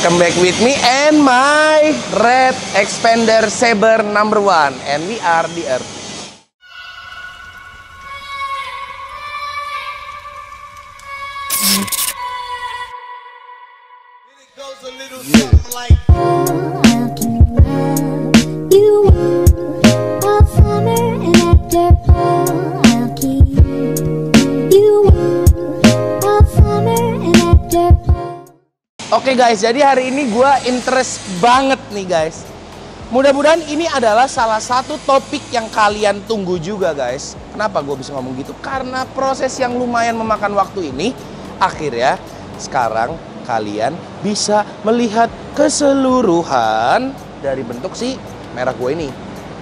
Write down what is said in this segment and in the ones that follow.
Welcome back with me and my Red Expander Saber number one and we are the Earth. Oke guys, jadi hari ini gua interest banget nih guys. Mudah-mudahan ini adalah salah satu topik yang kalian tunggu juga guys. Kenapa gue bisa ngomong gitu? Karena proses yang lumayan memakan waktu ini, akhirnya sekarang kalian bisa melihat keseluruhan dari bentuk si merah gue ini.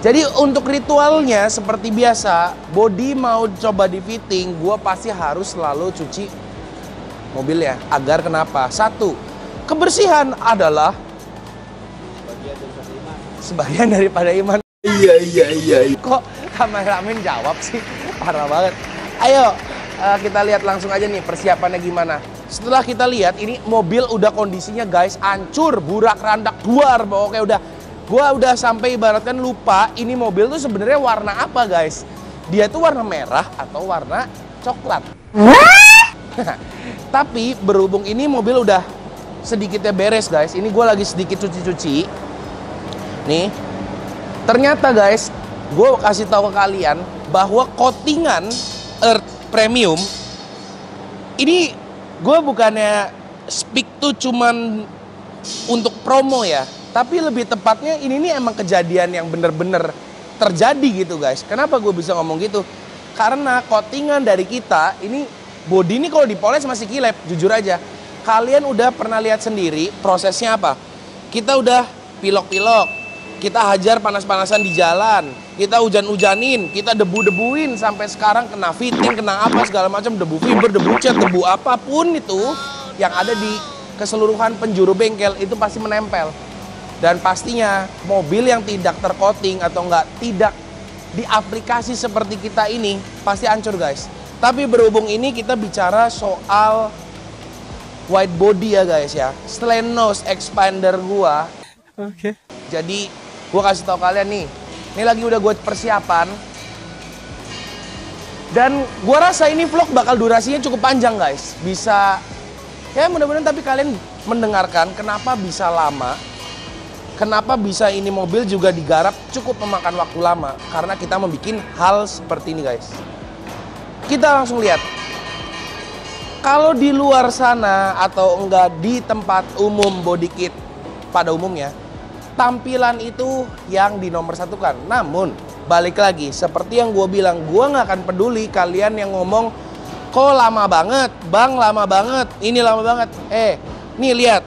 Jadi untuk ritualnya seperti biasa, body mau coba di fitting, gue pasti harus selalu cuci mobilnya. Agar kenapa? Satu, kebersihan adalah sebagian daripada iman. Iya iya iya. Kok kameramen jawab sih? Parah banget. Ayo eh, kita lihat langsung aja nih persiapannya gimana. Setelah kita lihat ini mobil udah kondisinya guys hancur, burak randak keluar pokoknya udah gua udah sampai ibaratkan lupa ini mobil tuh sebenarnya warna apa guys. Dia tuh warna merah atau warna coklat. Tapi berhubung ini mobil udah sedikitnya beres guys. Ini gue lagi sedikit cuci-cuci. Nih, ternyata guys, gue kasih tahu ke kalian bahwa coatingan Earth Premium ini gue bukannya speak tuh cuman untuk promo ya, tapi lebih tepatnya ini nih emang kejadian yang bener-bener terjadi gitu guys. Kenapa gue bisa ngomong gitu? Karena coatingan dari kita ini body ini kalau dipoles masih kilep, jujur aja. Kalian udah pernah lihat sendiri prosesnya apa? Kita udah pilok-pilok, kita hajar panas-panasan di jalan, kita hujan-hujanin, kita debu-debuin sampai sekarang kena fitting, kena apa segala macam debu fiber, debu cat, debu apa pun itu yang ada di keseluruhan penjuru bengkel itu pasti menempel. Dan pastinya mobil yang tidak tercoating atau enggak tidak di aplikasi seperti kita ini pasti hancur guys. Tapi berhubung ini kita bicara soal white body ya guys ya. Selain nose expander gua. Oke. Jadi gua kasih tahu kalian nih. Ini lagi udah gue persiapan. Dan gua rasa ini vlog bakal durasinya cukup panjang guys. Bisa ya mudah-mudahan tapi kalian mendengarkan kenapa bisa lama. Kenapa bisa ini mobil juga digarap cukup memakan waktu lama karena kita membuat hal seperti ini guys. Kita langsung lihat kalau di luar sana atau enggak di tempat umum body kit pada umumnya, tampilan itu yang dinomor satukan. Namun, balik lagi, seperti yang gue bilang, gue nggak akan peduli kalian yang ngomong, kok lama banget, bang lama banget, ini lama banget. Eh, nih lihat,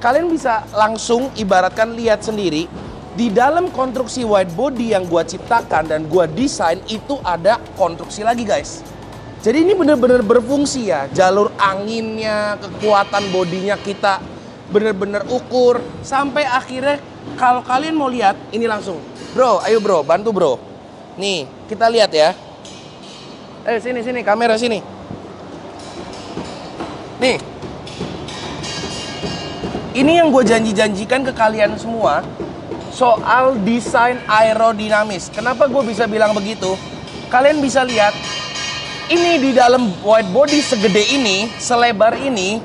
kalian bisa langsung ibaratkan lihat sendiri, di dalam konstruksi white body yang gue ciptakan dan gue desain itu ada konstruksi lagi guys. Jadi ini benar-benar berfungsi ya. Jalur anginnya, kekuatan bodinya kita benar-benar ukur sampai akhirnya kalau kalian mau lihat ini langsung. Bro, ayo bro, bantu bro. Nih, kita lihat ya. Eh sini sini kamera sini. Nih. Ini yang gue janji-janjikan ke kalian semua soal desain aerodinamis. Kenapa gue bisa bilang begitu? Kalian bisa lihat ini di dalam white body segede ini, selebar ini,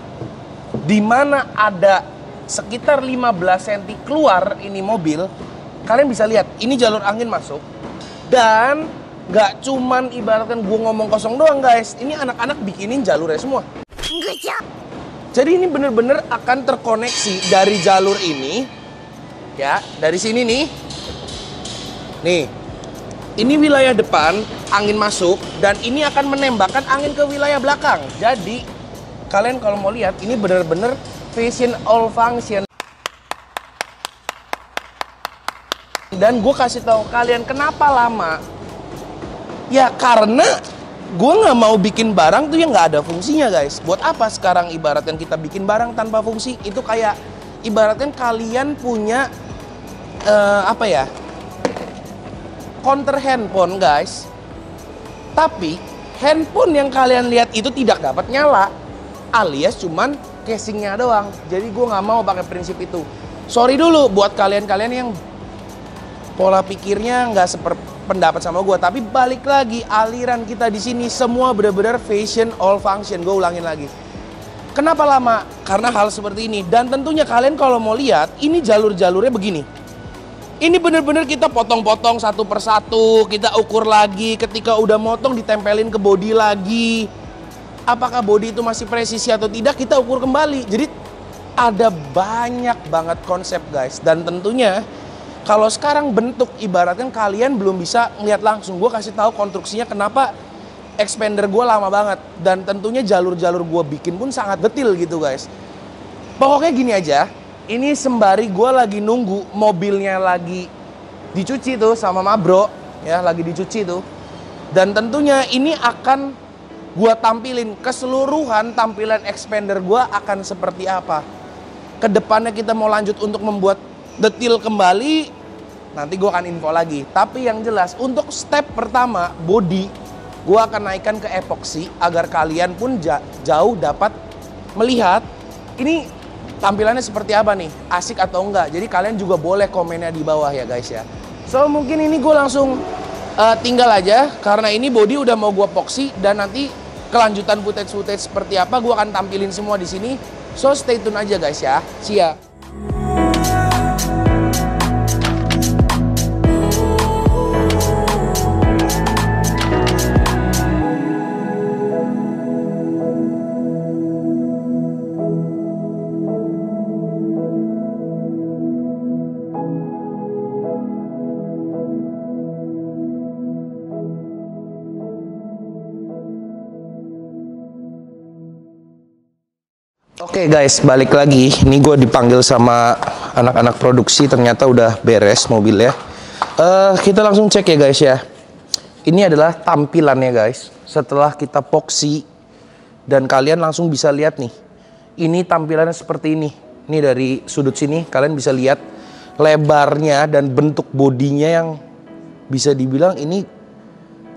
di mana ada sekitar 15 cm keluar ini mobil, kalian bisa lihat ini jalur angin masuk. Dan nggak cuman ibaratkan gue ngomong kosong doang guys, ini anak-anak bikinin jalurnya semua. Jadi ini bener-bener akan terkoneksi dari jalur ini, ya dari sini nih, nih ini wilayah depan, angin masuk, dan ini akan menembakkan angin ke wilayah belakang. Jadi, kalian kalau mau lihat, ini benar-benar fashion all function. Dan gue kasih tahu kalian kenapa lama. Ya karena gue nggak mau bikin barang tuh yang nggak ada fungsinya guys. Buat apa sekarang ibaratnya kita bikin barang tanpa fungsi? Itu kayak ibaratnya kalian punya eh, apa ya? Counter handphone guys tapi handphone yang kalian lihat itu tidak dapat nyala alias cuman casingnya doang. Jadi gue nggak mau pakai prinsip itu. Sorry dulu buat kalian-kalian yang pola pikirnya nggak sependapat sama gue. Tapi balik lagi aliran kita di sini semua benar-benar fashion all function. Gue ulangin lagi. Kenapa lama? Karena hal seperti ini. Dan tentunya kalian kalau mau lihat, ini jalur-jalurnya begini. Ini bener-bener kita potong-potong satu persatu, kita ukur lagi, ketika udah motong ditempelin ke body lagi. Apakah body itu masih presisi atau tidak, kita ukur kembali. Jadi ada banyak banget konsep guys. Dan tentunya kalau sekarang bentuk ibaratnya kalian belum bisa ngeliat langsung. Gue kasih tahu konstruksinya kenapa expander gue lama banget. Dan tentunya jalur-jalur gue bikin pun sangat detil gitu guys. Pokoknya gini aja, ini sembari gue lagi nunggu mobilnya lagi dicuci tuh sama Mabro ya lagi dicuci tuh. Dan tentunya ini akan gue tampilin keseluruhan tampilan expander gue akan seperti apa. Ke depannya kita mau lanjut untuk membuat detil kembali nanti gue akan info lagi. Tapi yang jelas untuk step pertama body gue akan naikkan ke epoxy agar kalian pun jauh dapat melihat. Ini tampilannya seperti apa nih? Asik atau enggak? Jadi kalian juga boleh komennya di bawah ya guys ya. So mungkin ini gue langsung uh, tinggal aja karena ini body udah mau gue poksi dan nanti kelanjutan footage-footage seperti apa gue akan tampilin semua di sini. So stay tune aja guys ya. See ya. Oke okay guys, balik lagi. Ini gue dipanggil sama anak-anak produksi. Ternyata udah beres mobil ya. Uh, kita langsung cek ya guys ya. Ini adalah tampilannya guys. Setelah kita poksi dan kalian langsung bisa lihat nih. Ini tampilannya seperti ini. Ini dari sudut sini kalian bisa lihat lebarnya dan bentuk bodinya yang bisa dibilang ini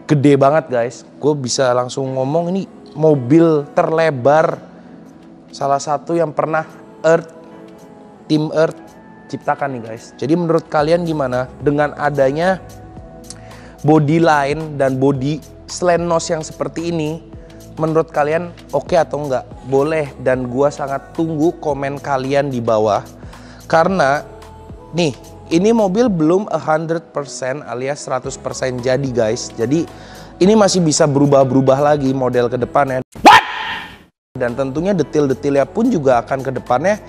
gede banget guys. Gue bisa langsung ngomong ini mobil terlebar salah satu yang pernah Earth tim Earth ciptakan nih guys. Jadi menurut kalian gimana dengan adanya body line dan body slant nose yang seperti ini? Menurut kalian oke okay atau enggak? Boleh dan gua sangat tunggu komen kalian di bawah. Karena nih, ini mobil belum 100% alias 100% jadi guys. Jadi ini masih bisa berubah-berubah lagi model ke depannya. What? Dan tentunya detil-detilnya pun juga akan ke depannya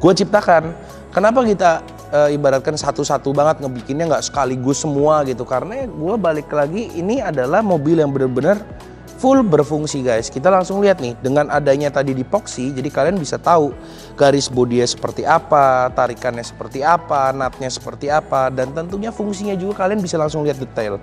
gue ciptakan. Kenapa kita e, ibaratkan satu-satu banget ngebikinnya nggak sekaligus semua gitu? Karena gue balik lagi ini adalah mobil yang benar-benar full berfungsi guys. Kita langsung lihat nih dengan adanya tadi di poxy, jadi kalian bisa tahu garis bodinya seperti apa, tarikannya seperti apa, natnya seperti apa, dan tentunya fungsinya juga kalian bisa langsung lihat detail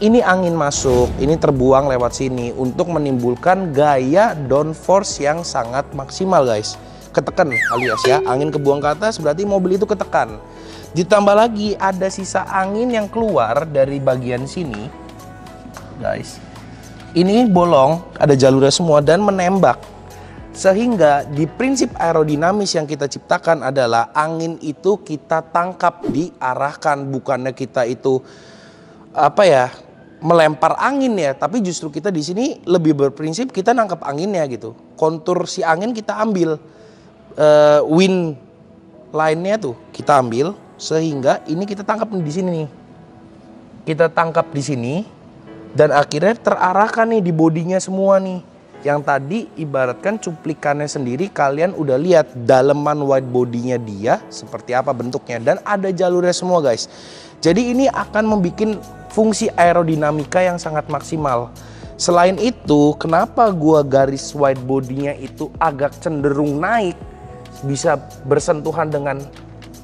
ini angin masuk, ini terbuang lewat sini untuk menimbulkan gaya downforce yang sangat maksimal guys. Ketekan alias ya, angin kebuang ke atas berarti mobil itu ketekan. Ditambah lagi ada sisa angin yang keluar dari bagian sini. Guys. Ini bolong, ada jalurnya semua dan menembak. Sehingga di prinsip aerodinamis yang kita ciptakan adalah angin itu kita tangkap diarahkan bukannya kita itu apa ya melempar angin ya, tapi justru kita di sini lebih berprinsip kita nangkap anginnya gitu. Kontur si angin kita ambil uh, wind line-nya tuh kita ambil sehingga ini kita tangkap di sini nih. Kita tangkap di sini dan akhirnya terarahkan nih di bodinya semua nih. Yang tadi ibaratkan cuplikannya sendiri kalian udah lihat daleman white bodinya dia seperti apa bentuknya dan ada jalurnya semua guys. Jadi ini akan membuat fungsi aerodinamika yang sangat maksimal. Selain itu, kenapa gua garis wide bodinya itu agak cenderung naik bisa bersentuhan dengan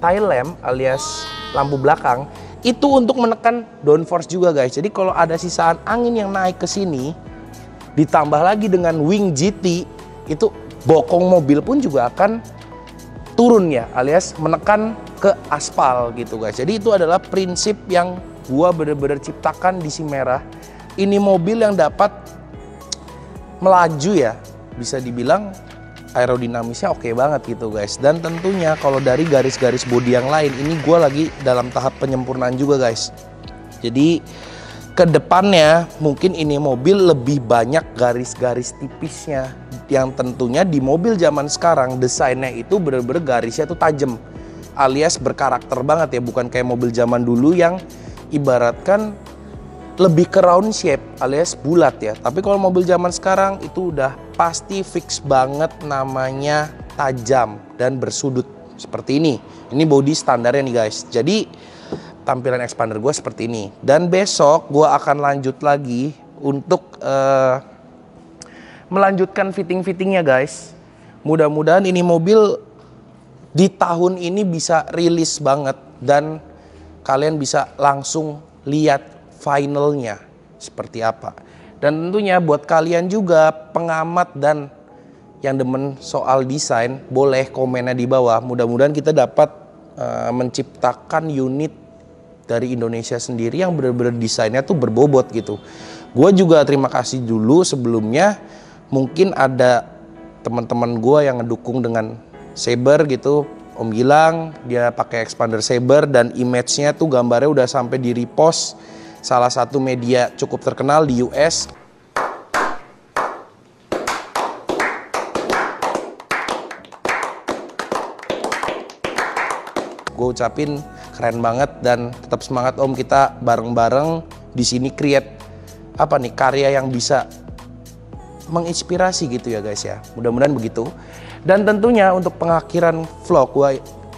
tail lamp alias lampu belakang itu untuk menekan downforce juga guys. Jadi kalau ada sisaan angin yang naik ke sini ditambah lagi dengan wing GT itu bokong mobil pun juga akan turun ya alias menekan ke aspal gitu guys. Jadi itu adalah prinsip yang gua bener-bener ciptakan di si merah ini mobil yang dapat melaju ya bisa dibilang aerodinamisnya oke banget gitu guys. Dan tentunya kalau dari garis-garis bodi yang lain, ini gue lagi dalam tahap penyempurnaan juga guys. Jadi ke depannya mungkin ini mobil lebih banyak garis-garis tipisnya. Yang tentunya di mobil zaman sekarang desainnya itu bener-bener garisnya tuh tajam. Alias berkarakter banget ya bukan kayak mobil zaman dulu yang ibaratkan lebih ke round shape alias bulat ya. Tapi kalau mobil zaman sekarang itu udah pasti fix banget namanya tajam dan bersudut. Seperti ini. Ini body standarnya nih guys. Jadi tampilan expander gue seperti ini. Dan besok gue akan lanjut lagi untuk uh, melanjutkan fitting-fittingnya guys. Mudah-mudahan ini mobil di tahun ini bisa rilis banget dan kalian bisa langsung lihat finalnya seperti apa. Dan tentunya buat kalian juga pengamat dan yang demen soal desain boleh komennya di bawah. Mudah-mudahan kita dapat uh, menciptakan unit dari Indonesia sendiri yang benar-benar desainnya tuh berbobot gitu. Gue juga terima kasih dulu sebelumnya mungkin ada teman-teman gue yang ngedukung dengan Saber gitu. Om Gilang dia pakai expander Saber dan image-nya tuh gambarnya udah sampai di repost salah satu media cukup terkenal di US. Gue ucapin keren banget dan tetap semangat Om kita bareng-bareng di sini create apa nih karya yang bisa menginspirasi gitu ya guys ya. Mudah-mudahan begitu. Dan tentunya untuk pengakhiran vlog gue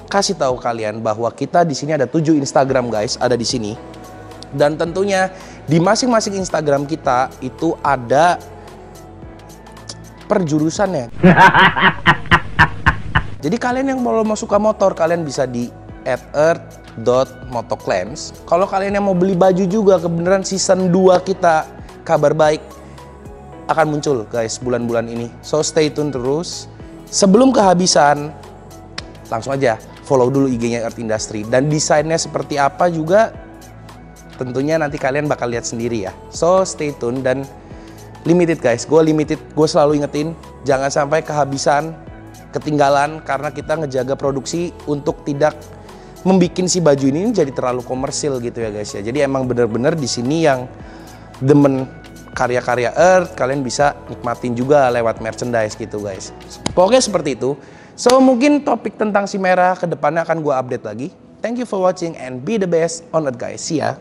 kasih tahu kalian bahwa kita di sini ada 7 Instagram guys, ada di sini. Dan tentunya di masing-masing Instagram kita itu ada perjurusannya. Jadi kalian yang mau suka motor kalian bisa di at earth motoclams. Kalau kalian yang mau beli baju juga kebenaran season 2 kita kabar baik akan muncul guys bulan-bulan ini. So stay tune terus. Sebelum kehabisan langsung aja follow dulu IG-nya Earth Industry dan desainnya seperti apa juga tentunya nanti kalian bakal lihat sendiri ya. So stay tune dan limited guys. Gue limited, gue selalu ingetin jangan sampai kehabisan, ketinggalan karena kita ngejaga produksi untuk tidak membuat si baju ini jadi terlalu komersil gitu ya guys ya. Jadi emang bener-bener di sini yang demen karya-karya Earth kalian bisa nikmatin juga lewat merchandise gitu guys. Pokoknya seperti itu. So mungkin topik tentang si merah ke depannya akan gue update lagi. Thank you for watching and be the best on Earth guys. See ya.